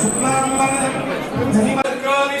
Sukmam Bhagavan Dhanimadkroni